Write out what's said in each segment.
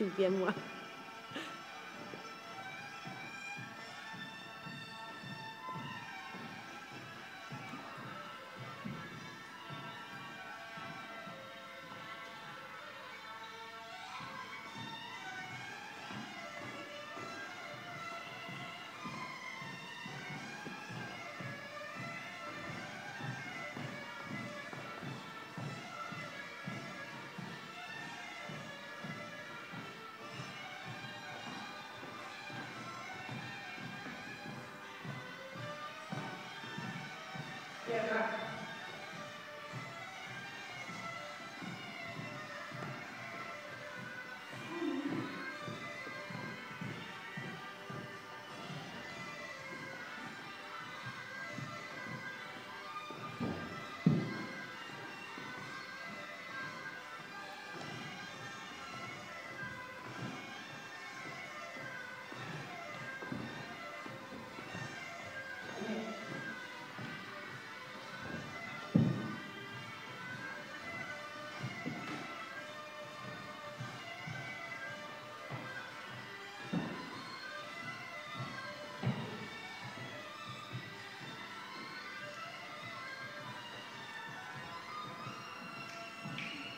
就别摸。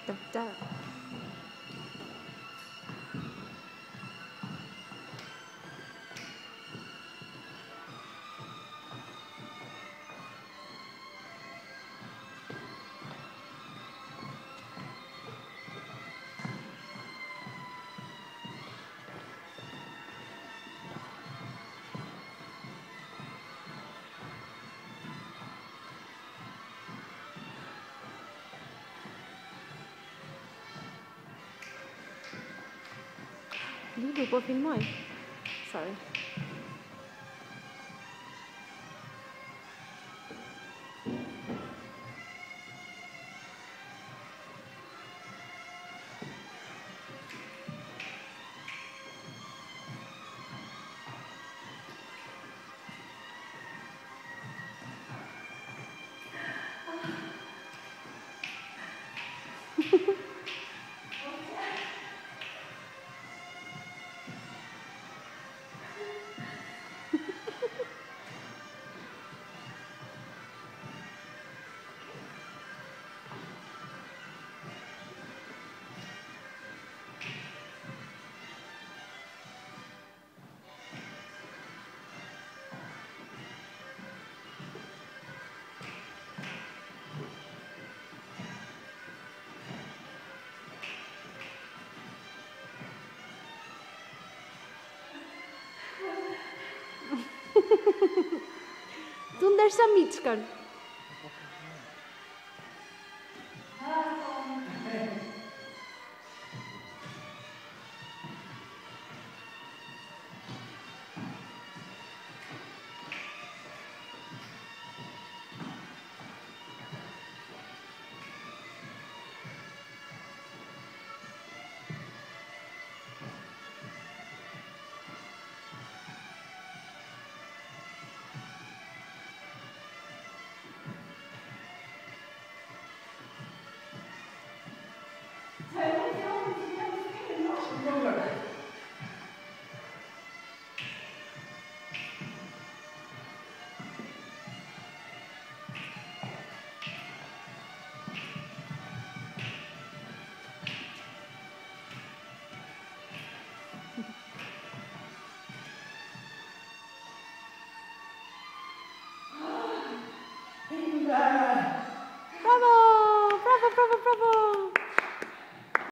dum, dum. Dudu, por fin, Sorry. सुंदर सा मीच कर 才不结婚，结婚就给你弄。